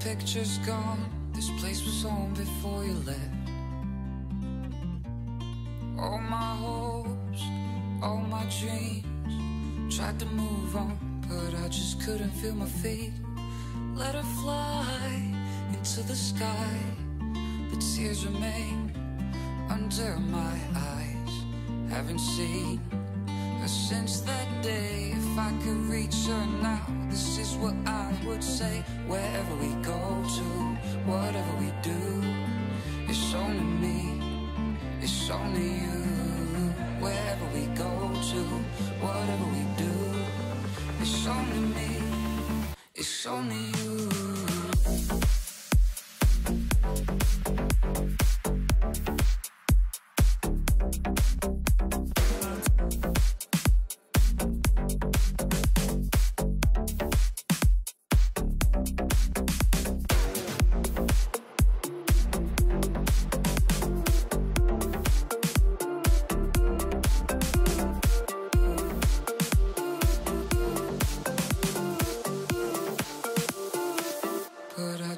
picture's gone. This place was home before you left. All my hopes, all my dreams. Tried to move on, but I just couldn't feel my feet. Let her fly into the sky, but tears remain under my eyes. Haven't seen since that day. If I could reach her now, this is what I would say. Wherever we go to, whatever we do, it's only me, it's only you. Wherever we go to, whatever we do, it's only me, it's only you.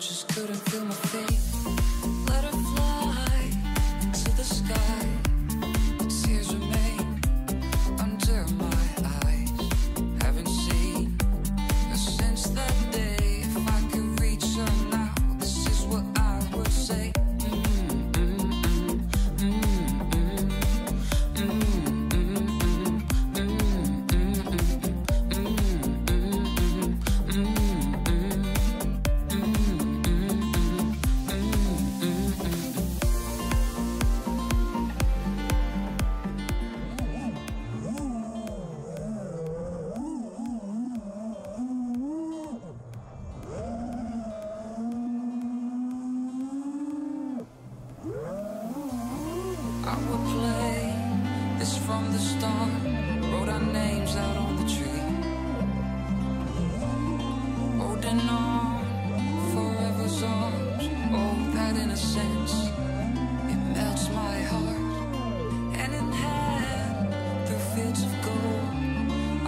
Just couldn't feel my feet. Would play this from the start. Wrote our names out on the tree. Holding on forever's arms. Oh, that innocence. It melts my heart. Hand in hand through fields of gold.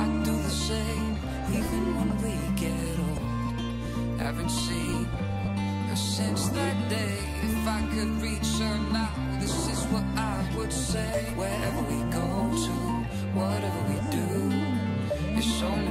I do the same even when we get old. Haven't seen her since that day. If I could reach her now, this is what I say. Wherever we go to, whatever we do, it's only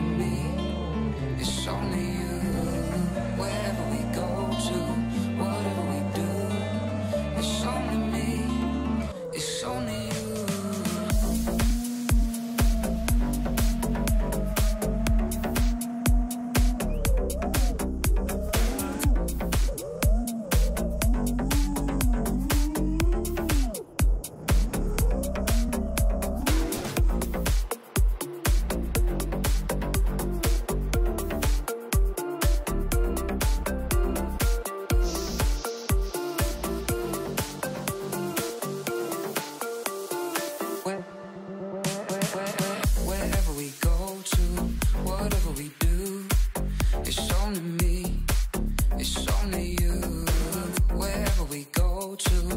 only me, it's only you. Wherever we go to.